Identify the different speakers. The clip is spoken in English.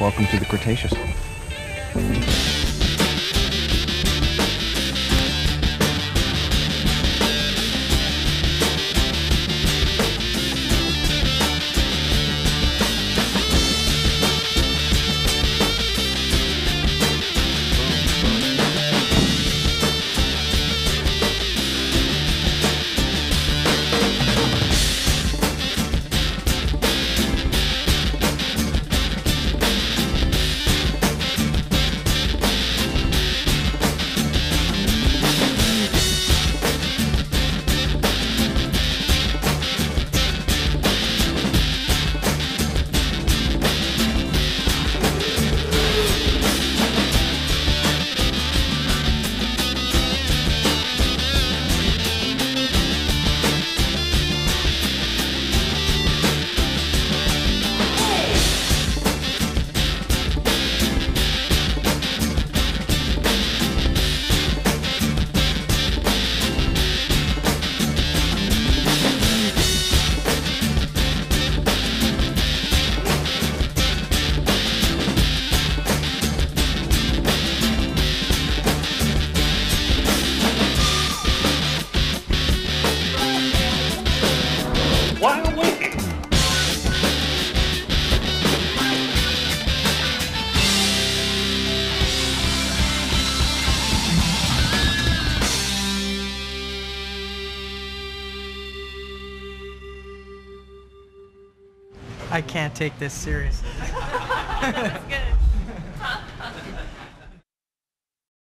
Speaker 1: Welcome to the Cretaceous.
Speaker 2: While waiting.
Speaker 3: I can't take this seriously.
Speaker 4: That's good.